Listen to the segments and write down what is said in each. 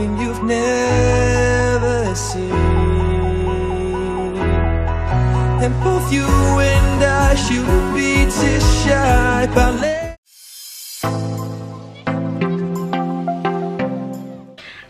something you've never seen. And both you and I shouldn't be too shy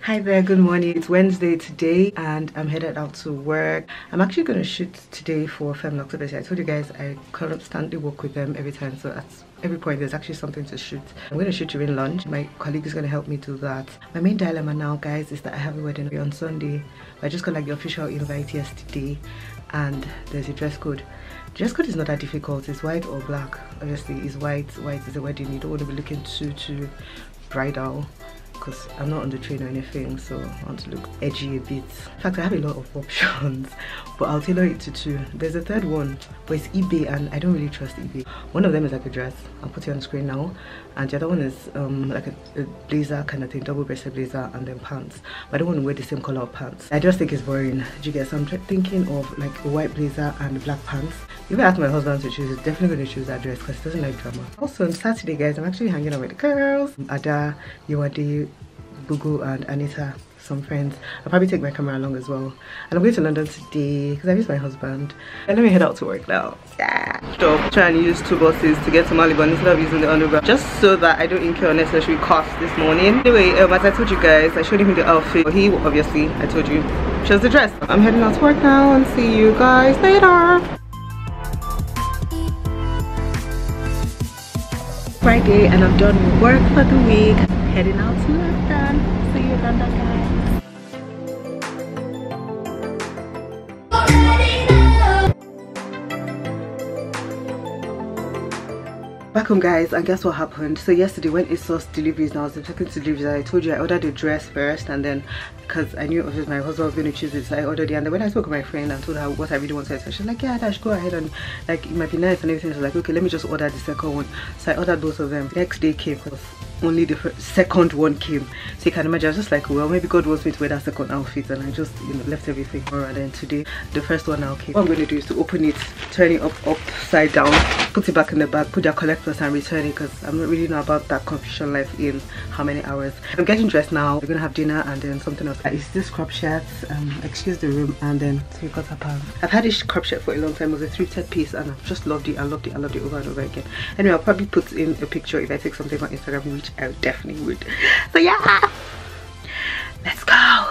Hi there, good morning. It's Wednesday today and I'm headed out to work. I'm actually going to shoot today for October. I told you guys I constantly work with them every time, so at every point there's actually something to shoot. I'm going to shoot during lunch. My colleague is going to help me do that. My main dilemma now, guys, is that I have a wedding on Sunday. I just got like the official invite yesterday and there's a dress code. Dress code is not that difficult. It's white or black. Obviously, it's white. White is a wedding. You don't want to be looking too, too bridal because I'm not on the train or anything so I want to look edgy a bit. In fact I have a lot of options but I'll tailor it to two. There's a third one but it's eBay and I don't really trust eBay. One of them is like a dress, I'll put it on the screen now and the other one is um, like a, a, blazer kind of thing, double breasted blazer and then pants. But I don't want to wear the same color of pants. I just think it's boring. Do you get? So I'm thinking of like a white blazer and black pants. If I ask my husband to choose, he's definitely going to choose that dress because he doesn't like drama. Also on Saturday guys, I'm actually hanging out with the girls. Ada, Yawade, Bugu and Anita some friends. I'll probably take my camera along as well. And I'm going to London today because I miss my husband. And let me head out to work now. Yeah. Stop trying to use two buses to get to Malibu instead of using the underground. Just so that I don't incur unnecessary costs this morning. Anyway, um, as I told you guys, I showed him the outfit. He obviously, I told you, chose the dress. I'm heading out to work now and see you guys later. Friday and I'm done with work for the week. Heading out to London. See you London guys. back home guys and guess what happened? So yesterday when ASOS deliveries now I was expecting deliveries I told you I ordered the dress first and then because I knew was my husband was going to choose it so I ordered it. And then when I spoke to my friend and told her what I really wanted so she's like yeah Dash go ahead and like it might be nice and everything. So like okay let me just order the second one. So I ordered both of them. The next day came only the second one came. So you can imagine I was just like well maybe God wants me to wear that second outfit and I just you know left everything for and then today the first one now came. What I'm going to do is to open it turn it up upside down put it back in the bag put their collectors and return it because I'm not really know about that confusion life in how many hours. I'm getting dressed now. We're gonna have dinner and then something else. It's this crop shirt um excuse the room and then three quarter pound I've had this crop shirt for a long time. It was a thrifted piece and I've just loved it. I loved it. I loved it over and over again. Anyway I'll probably put in a picture if I take something on Instagram which I definitely would. So yeah, let's go.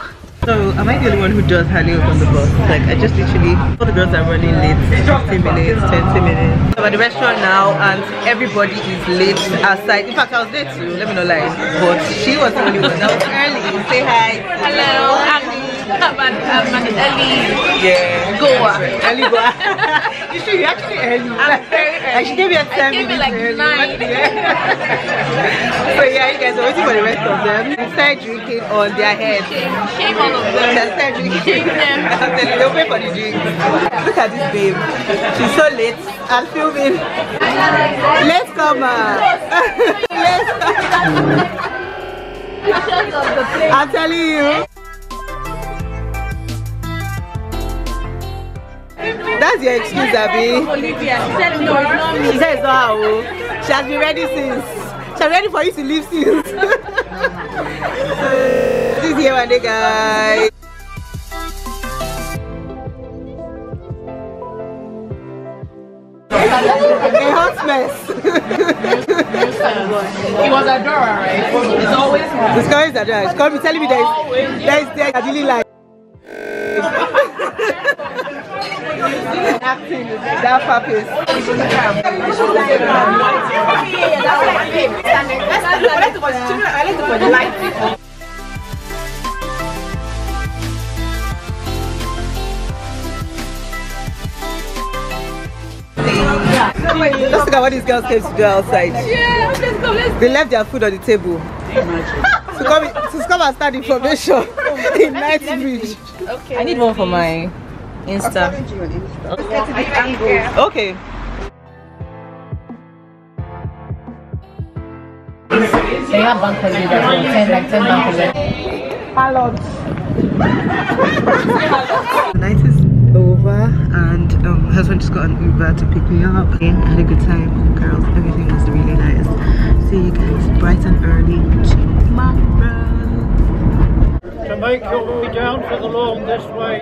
So am I the only one who does her nails on the bus? Like I just literally, all the girls are running late, 15 minutes, 20 minutes. I'm at the restaurant now and everybody is late outside. In fact, I was late too, let me not lie. But she was the only one that was early. Say hi. Hello, I'm I'm I'm early yeah. goer. Early goer. you you're actually early. I'm very early. Like she gave you a 10 I gave minutes like early. nine. Yeah. so yeah, you guys are waiting for the rest of them. They started drinking on their heads. Shame, shame all of them. They started drinking. Shame them. I'm telling you, they'll pay for the drinks. Look at this babe. She's so late and filming. Let's come on. Let's I'm telling you. That's your excuse, Abby. Olivia, she said no, it's not me. She said it's not her. oh. She has been ready since. She's ready for you to leave since. this is here one day, guys. A hot mess. He was a Dora, right? It's always her. The story is that she's going to be telling me there's there's there's I really like that purpose. Let's look at what these girls came to do outside. Yeah, let's go, let's They left their food on the table. to come, to come and start information in Knightsbridge. Okay. I need one for my Insta. Okay. They have bank holiday as well. 10, like 10 bank holiday. Night is over and um, husband just got an Uber to pick me up. I had a good time, girls. Everything was really nice. See you guys bright and early. my friend. to make your way down to the lawn this way,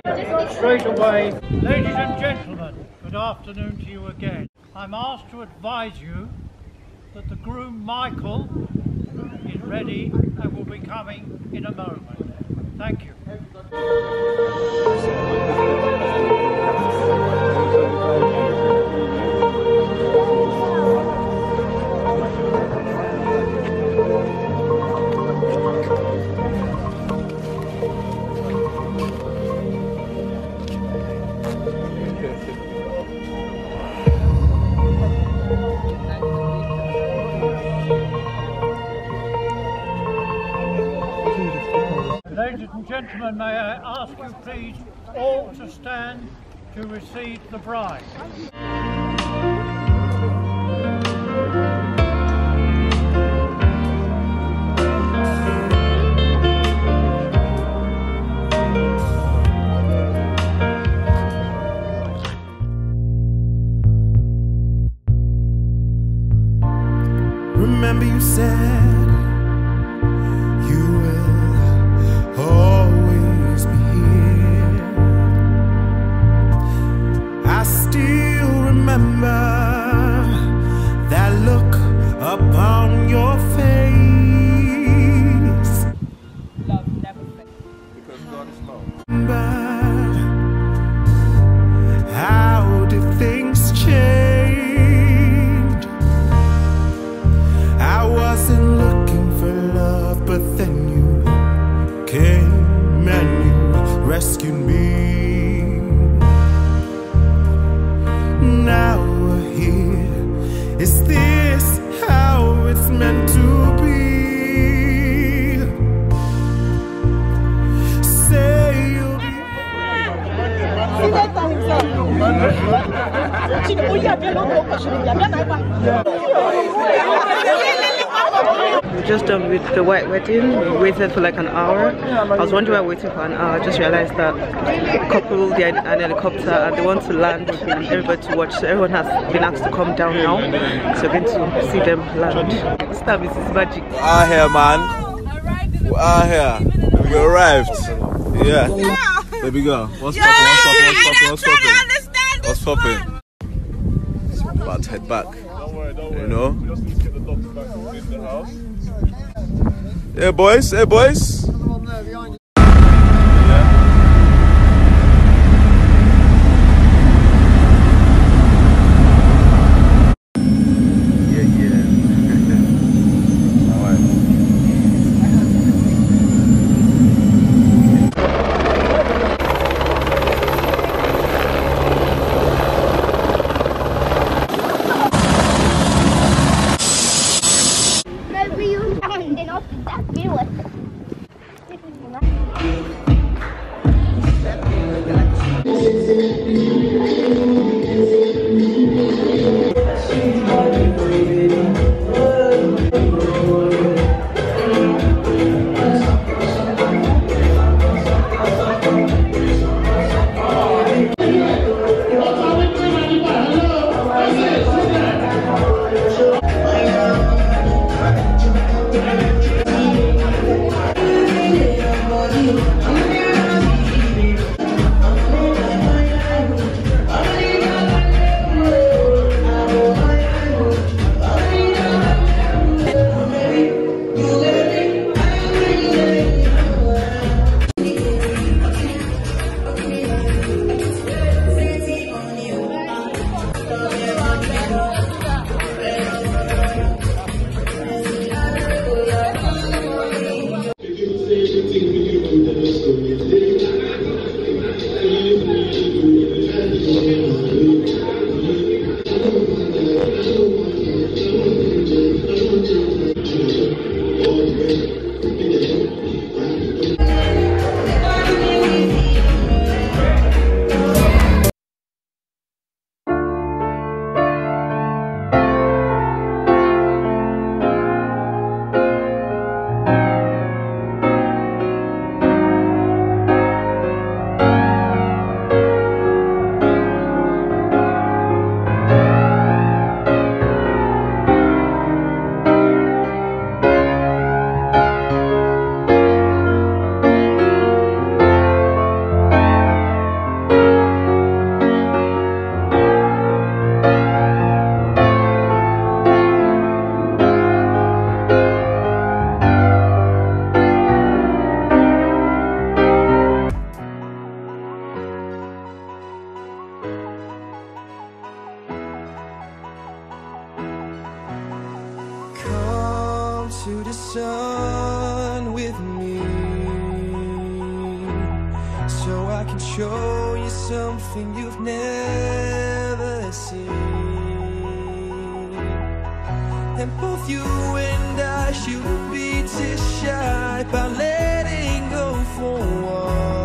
straight away. Ladies and gentlemen, good afternoon to you again. I'm asked to advise you that the groom Michael is ready and will be coming in a moment. Thank you. Gentlemen, may I ask you please all to stand to receive the bride. Me. Now we're here. Is this how it's meant to be? Say you'll be. We're just done with the white wedding. We waited for like an hour. I was wondering why waiting for an hour. I just realized that the couple they're in an helicopter and they want to land and everybody to watch. So everyone has been asked to come down now. So we're going to see them land. Stab is magic. are here, man. We are here. We arrived. Yeah. There we go. What's poppin'? What's poppin'? What's poppin'? What's poppin'? What's poppin'? About to head back. You know? Yeah, boys. Hey, boys. So I can show you something you've never seen. And both you and I shouldn't be too shy by letting go for once.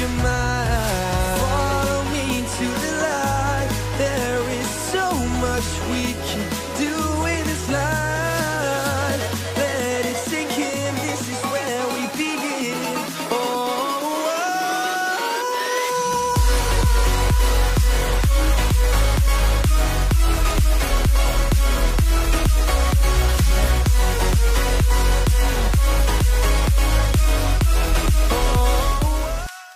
Your mind?